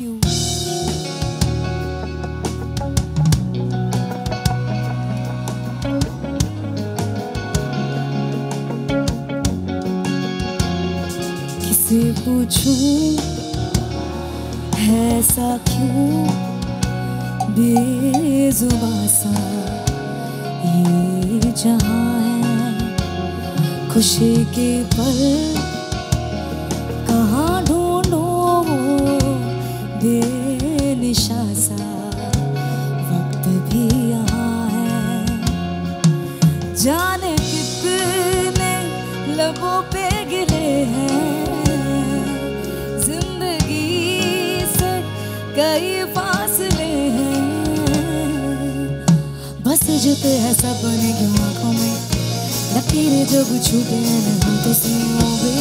you. किसे पूछूँ ऐसा क्यों बेजुबा सा ये जहाँ है खुशी के पल जाने कितने लबों पे गिले हैं। ज़िंदगी से कई फासले हैं। बस जते हैं सपने क्यों आँखों में? लकीरें जब छूटे नहीं तो सीनों बेजुबा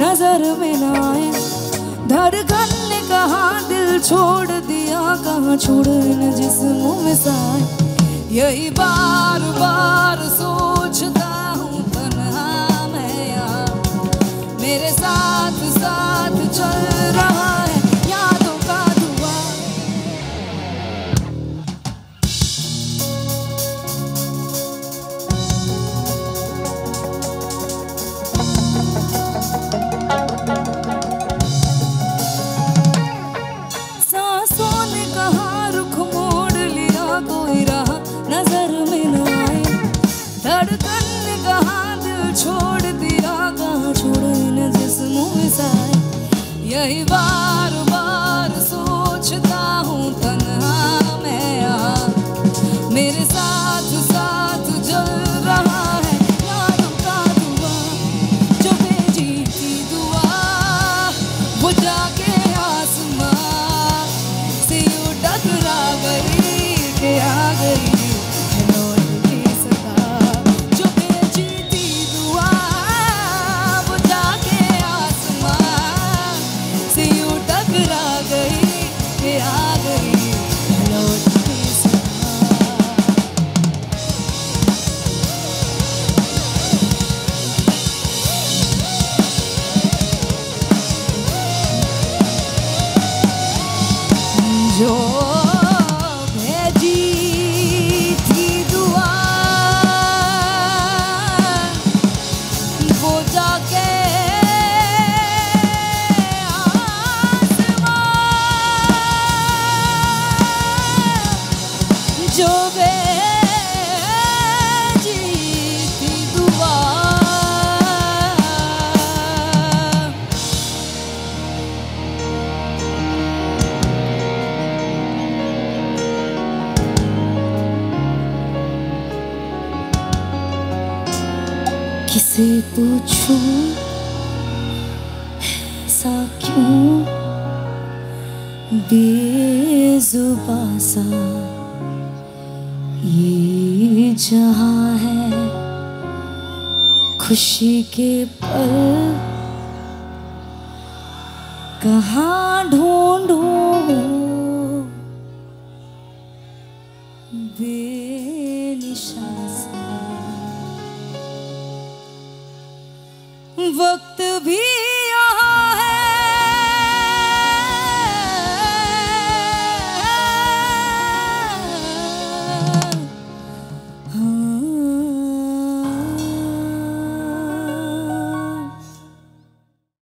नज़र में न आए धड़कन ने कहा, दिल छोड़ दिया, कहा छोड़ जिस मुँह में साए। यही बार नज़र में न धड़कन ने कहा, दिल छोड़ दिया, कहा छोड़ न जिस्मों में साए। यही बार बार सोचता हूँ, तन्हा मैं मेरे साथ जो किसे पूछूँ ऐसा क्यों? बेजुबा सा ये जहाँ है खुशी के पल। कहाँ ढूंढूं वक्त भी